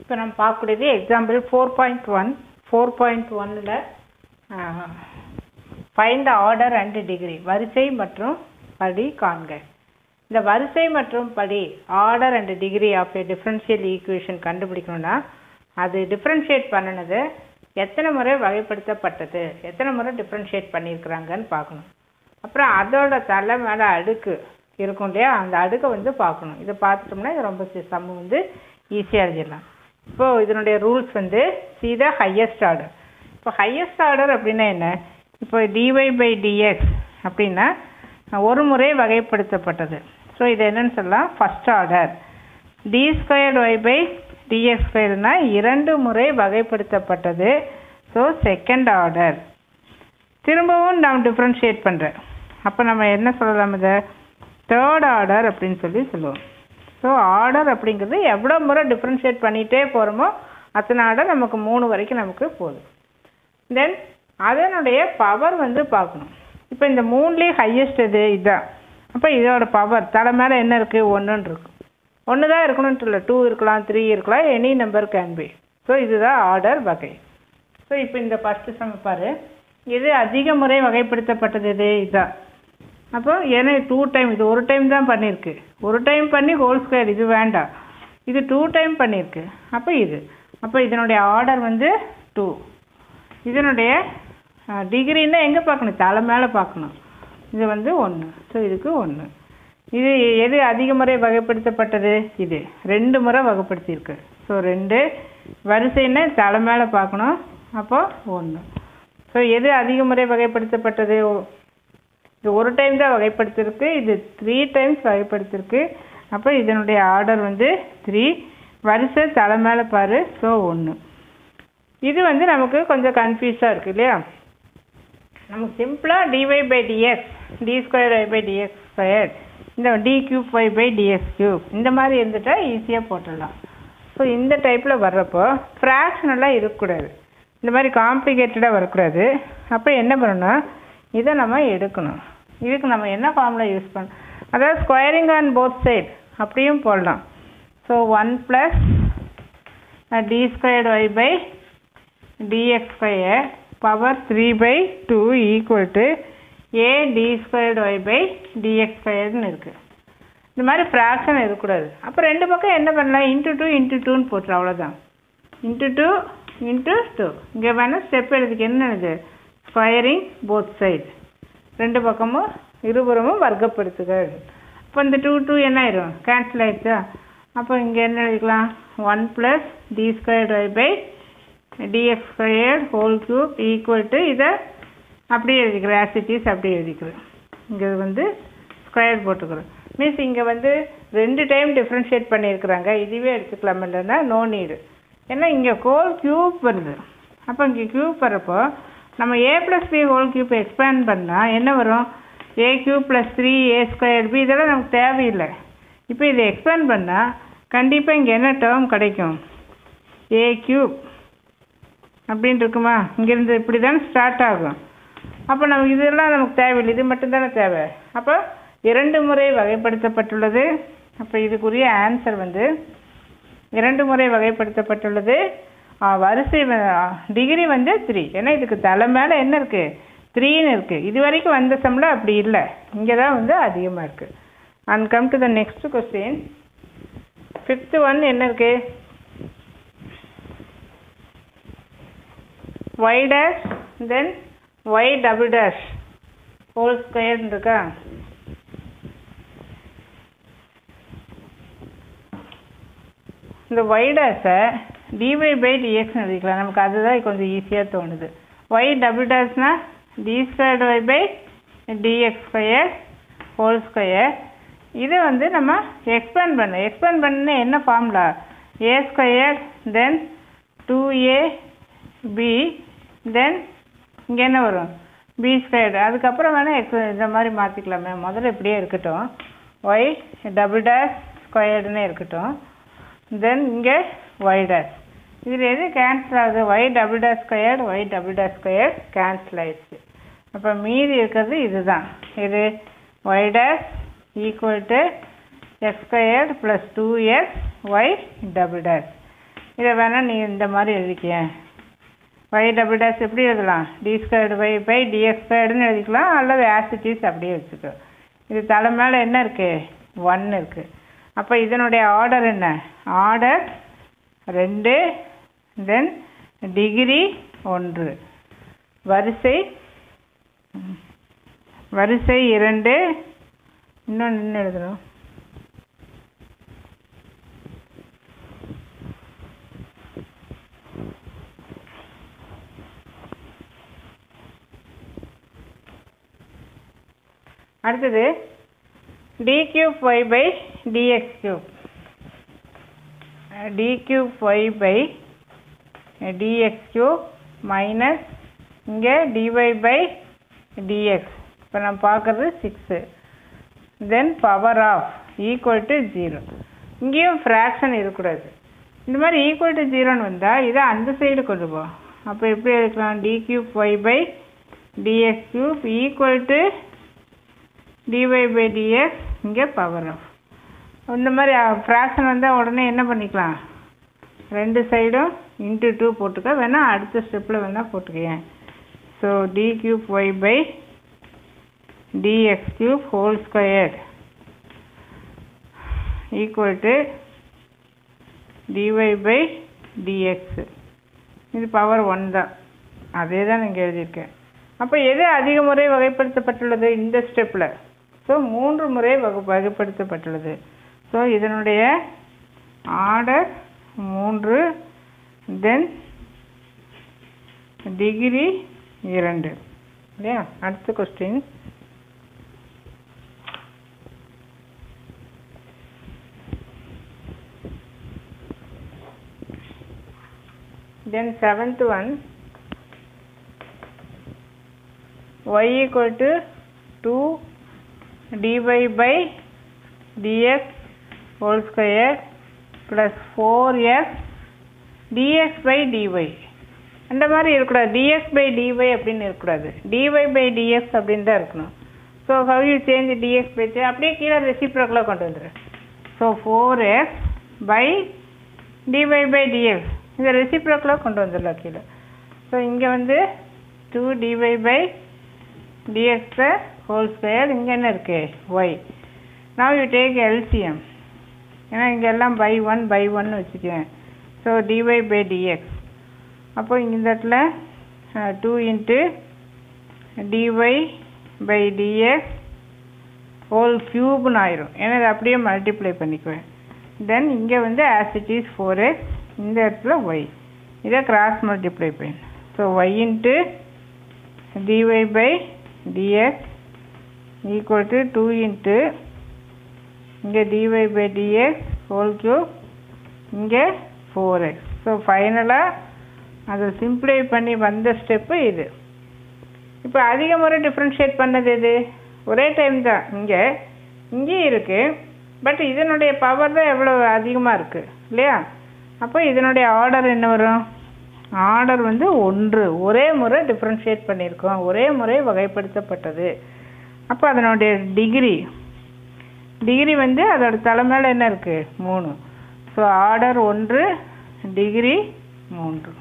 இப்போ நம்ம பார்க்கக்கூடியது example four point one four point ஒன்னில் ஃபைண்ட் ஆர்டர் அண்டு டிகிரி வரிசை மற்றும் படி காண்க. இந்த வரிசை மற்றும் படி order and degree of a differential equation கண்டுபிடிக்கணும்னா அது டிஃப்ரென்ஷியேட் பண்ணினது எத்தனை முறை வகைப்படுத்தப்பட்டது? எத்தனை முறை டிஃப்ரென்ஷியேட் பண்ணியிருக்கிறாங்கன்னு பார்க்கணும். அப்புறம் அதோட தலை மேலே அடுக்கு இருக்கும் இல்லையா? அந்த அடுக்கை வந்து பார்க்கணும். இதை பார்த்துட்டோம்னா இது ரொம்ப சம்மு வந்து ஈஸியாக எழுதிடலாம். இப்போது இதனுடைய ரூல்ஸ் வந்து சி த ஹையஸ்ட் ஆர்டர் இப்போ ஹையஸ்ட் ஆர்டர் அப்படின்னா என்ன? இப்போ டிஒய் பை டிஎக்ஸ் அப்படின்னா ஒரு முறை வகைப்படுத்தப்பட்டது. ஸோ இது என்னன்னு சொல்லலாம்? First order d squared y by dx ஸ்கொயர்னா இரண்டு முறை வகைப்படுத்தப்பட்டது. ஸோ செகண்ட் ஆர்டர் திரும்பவும் நாம் டிஃப்ரென்ஷியேட் பண்ணுறேன் அப்போ நம்ம என்ன சொல்லலாம் இதை? தேர்ட் ஆர்டர் அப்படின்னு சொல்லி சொல்லுவோம். ஸோ ஆர்டர் அப்படிங்கிறது எவ்வளோ முறை டிஃப்ரென்ஷியேட் பண்ணிகிட்டே போகிறோமோ அத்தனை ஆர்டர் நமக்கு மூணு வரைக்கும் நமக்கு போதும். தென் அதனுடைய பவர் வந்து பார்க்கணும். இப்போ இந்த மூணுலேயே ஹையஸ்ட் இது இதுதான் அப்போ இதோட பவர் தலை மேலே என்ன இருக்குது ஒன்றுன்னு இருக்கும் ஒன்று தான் இருக்கணும்னு இல்லை டூ இருக்கலாம் த்ரீ இருக்கலாம் any number can be so இதுதான் ஆர்டர் வகை. ஸோ இப்போ இந்த ஃபஸ்ட்டு சமைப்பார் இது அதிக முறை வகைப்படுத்தப்பட்டது இது இதுதான் அப்போ ஏன்னா டூ டைம் இது ஒரு டைம் தான் பண்ணியிருக்கு ஒரு டைம் பண்ணி ஹோல் ஸ்கொயர் இது வேண்டாம். இது டூ டைம் பண்ணியிருக்கு அப்போ இது. அப்போ இதனுடைய ஆர்டர் வந்து டூ இதனுடைய டிகிரின்னா எங்கே பார்க்கணும்? தலை மேலே பார்க்கணும். இது வந்து ஒன்று ஸோ இதுக்கு ஒன்று இது எது அதிக முறை வகைப்படுத்தப்பட்டது? இது. ரெண்டு முறை வகைப்படுத்தியிருக்கு. ஸோ ரெண்டு. வரிசைன்னா தலை மேலே பார்க்கணும். அப்போ ஒன்று ஸோ எது அதிக முறை வகைப்படுத்தப்பட்டது? இது ஒரு டைம் தான் வகைப்படுத்திருக்கு. இது த்ரீ டைம்ஸ் வகைப்படுத்திருக்கு. அப்போ இதனுடைய ஆர்டர் வந்து த்ரீ வரிசை தலை மேலே பாரு. ஸோ ஒன்று இது வந்து நமக்கு கொஞ்சம் கன்ஃபியூஸாக இருக்குது இல்லையா? நமக்கு சிம்பிளாக dy by dx d square y by dx square இந்த d cube y by dx cube இந்த மாதிரி இருந்துட்டால் ஈஸியாக போட்டுடலாம். ஸோ இந்த டைப்பில் வர்றப்போ ஃப்ராக்ஷனெல்லாம் இருக்கக்கூடாது. இந்த மாதிரி காம்ப்ளிகேட்டடாக வரக்கூடாது. அப்போ என்ன பண்ணணும்னா இதை நம்ம எடுக்கணும். இதுக்கு நம்ம என்ன ஃபார்முலா யூஸ் பண்ணணும் அதாவது ஸ்கொயரிங் ஆன் போத் சைட் அப்படியும் போடலாம். So one plus d squared y by dx square power three by two equal to a d squared y by dx ஸ்கொயர்னு இருக்குது இந்த மாதிரி ஃப்ராக்ஷன் இருக்கக்கூடாது. அப்போ ரெண்டு பக்கம் என்ன பண்ணலாம்? இன்ட்டு டூ இன்ட்டு டூன்னு போட்டுரு அவ்வளோதான் இன்ட்டு டூ இன்ட்டு டூ இங்கே வேணால் ஸ்டெப் எழுதிக்க என்ன இது ஸ்கொயரிங் போத் சைடு ரெண்டு பக்கமும் இருபுறமும் வர்க்கப்படுத்துகள். அப்போ இந்த டூ டூ என்ன ஆயிரும் கேன்சல் ஆயிடுச்சா? அப்போ இங்கே என்ன எழுதிக்கலாம்? One plus d square y by df square whole cube equal to இதை அப்படியே எழுதிக்கிறேன். ஆசிட்டிஸ் அப்படியே எழுதிக்கிறேன். இங்கே வந்து ஸ்கொயர் போட்டுக்கிறோம். மீன்ஸ் இங்கே வந்து ரெண்டு டைம் டிஃப்ரென்ஷியேட் பண்ணியிருக்கிறாங்க. இதுவே எடுத்துக்கலாம் இல்லைன்னா நோ நீடு ஏன்னா இங்கே ஹோல் க்யூப் வருது. அப்போ இங்கே க்யூப் வரப்போ நம்ம a plus b whole cube expand பண்ணால் என்ன வரும்? A cube plus three a square b இதெல்லாம் நமக்கு தேவையில்லை. இப்போ இதை எக்ஸ்பேண்ட் பண்ணால் கண்டிப்பாக இங்கே என்ன டேர்ம் கிடைக்கும்? ஏ கியூப் அப்படின்னு இருக்குமா? இங்கேருந்து இப்படி தானே ஸ்டார்ட் ஆகும். அப்போ நமக்கு இதெல்லாம் நமக்கு தேவையில்லை. இது மட்டும்தானே தேவை. அப்போ இரண்டு முறை வகைப்படுத்தப்பட்டுள்ளது. அப்போ இதுக்குரிய ஆன்சர் வந்து இரண்டு முறை வகைப்படுத்தப்பட்டுள்ளது. வரிசை டிகிரி வந்து த்ரீ ஏன்னா இதுக்கு தலை மேலே என்ன இருக்குது த்ரீன்னு இருக்குது இது வரைக்கும் வந்த சம்பளம் அப்படி இல்லை. இங்கே தான் வந்து அதிகமாக இருக்குது and come to the next question fifth one என்ன இருக்குது y dash then y double dash whole ஸ்கொயர்னு இருக்கா? இந்த ஒய் டேஷை டிஒய் பை டிஎக்ஸ்னு எழுதிக்கலாம் நமக்கு அதுதான் கொஞ்சம் ஈஸியாக தோணுது. Y double டேஷ்னா d squared y by dx square whole square இதை வந்து நம்ம எக்ஸ்பேண்ட் பண்ண எக்ஸ்பேண்ட் பண்ண என்ன formula a square then two a b then இங்கே என்ன வரும்? பி ஸ்கொயர்டு அதுக்கப்புறம் வேணால் எக்ஸ் இந்த மாதிரி மாற்றிக்கலாமே முதல்ல இப்படியே இருக்கட்டும். ஒய் டபுள் டேஷ் ஸ்கொயர்டுன்னே இருக்கட்டும். தென் இங்கே ஒய் டேஷ் இதில் எது கேன்சல் ஆகுது? Y double dash squared y double dash square cancel ஆயிடுச்சு. அப்போ மீதி இருக்கிறது இதுதான். இது y dash equal to x squared plus two x y double dash இதை வேணால் நீ இந்த மாதிரி எழுதிக்க ஒய் டபுள் டேஷ் எப்படி எழுதலாம்? D squared y by dx ஸ்கொயர்டுன்னு எழுதிக்கலாம். அல்லது ஆசிட்டிஸ் அப்படியே வச்சுக்கோ. இது தலை மேலே என்ன இருக்குது ஒன் இருக்குது அப்போ இதனுடைய ஆர்டர் என்ன? ஆர்டர் ரெண்டு தென் டிகிரி ஒன்று. வரிசை வரிசை இரண்டு. இன்னொன்று என்ன எழுதணும் அடுத்தது d cube y by dx cube d cube y by dx cube minus இங்கே டிஒய் பை டிஎக்ஸ் இப்போ நம்ம பார்க்குறது six then power of equal to zero இங்கேயும் ஃப்ராக்ஷன் இருக்கக்கூடாது. இந்த மாதிரி ஈக்குவல் டு ஜீரோன்னு வந்தால் இதை அந்த சைடு கொண்டு போ. அப்போ எப்படி இருக்கலாம் d cube y by dx cube equal to dy by dx இங்கே பவர் ஆஃப் இந்த மாதிரி ஃப்ராக்ஷன் வந்தால் உடனே என்ன பண்ணிக்கலாம்? ரெண்டு சைடும் இன்ட்டு டூ போட்டுக்க. வேணால் அடுத்த ஸ்டெப்பில் வேணால் போட்டுக்கேன் so d cube y by dx cube whole squared equal to dy by dx. இது பவர் ஒன் தான். அதே தான் நீங்கள் எழுதியிருக்கேன். அப்போ எது அதிக முறை வகைப்படுத்தப்பட்டுள்ளது இந்த ஸ்டெப்பில் ஸோ மூன்று முறை வகு வகைப்படுத்தப்பட்டுள்ளது. ஸோ இதனுடைய ஆர்டர் மூன்று தென் டிகிரி இரண்டு. இல்லையா? அடுத்த question then seventh one y equal to 2 dy by dx whole square plus four s dx by dy அந்த மாதிரி இருக்கக்கூடாது. டிஎக்ஸ் பை டிஒய் அப்படின்னு இருக்கக்கூடாது. டிஒய் பை டிஎக்ஸ் அப்படின்னு தான் இருக்கணும். So how you change DX by அப்படியே கீழே ரெசிப்ரோக்கலாக கொண்டு வந்துடுறேன் so four S by DY by DX இதை ரெசிப்ரோக்கலாக கொண்டு வந்துடலாம் கீழே. ஸோ இங்கே வந்து two DY by DX whole square இங்கே என்ன இருக்குது y now you take LCM ஏன்னா இங்கே எல்லாம் பை ஒன் பை ஒன்னு வச்சுக்குவேன் ஸோ டிஒய் பை டிஎக்ஸ் அப்போ இந்த இடத்துல two into dy by dx whole க்யூப்னு ஆயிரும். ஏன்னா இதை அப்படியே மல்டிப்ளை பண்ணிக்குவேன். தென் இங்கே வந்து as it is four x இந்த இடத்துல ஒய் இதை கிராஸ் மல்டிப்ளை பண்ணு. So y into dy by dx equal to two into இங்கே dy by dx whole cube இங்கே ஃபோர் எக்ஸ் ஸோ ஃபைனலாக அதை சிம்ப்ளை பண்ணி வந்த ஸ்டெப்பு இது. இப்போ அதிக முறை டிஃப்ரென்ஷியேட் பண்ணது எது? ஒரே டைம் தான். இங்கே இங்கேயும் இருக்குது பட் இதனுடைய பவர் தான் எவ்வளோ அதிகமாக இருக்குது இல்லையா? அப்போ இதனுடைய ஆர்டர் என்ன வரும்? ஆர்டர் வந்து ஒன்று. ஒரே முறை டிஃப்ரென்ஷியேட் பண்ணியிருக்கோம். ஒரே முறை வகைப்படுத்தப்பட்டது. அப்போ அதனுடைய டிகிரி டிகிரி வந்து அதோட தலை மேலே என்ன இருக்குது மூணு. ஸோ ஆர்டர் ஒன்று டிகிரி மூன்று.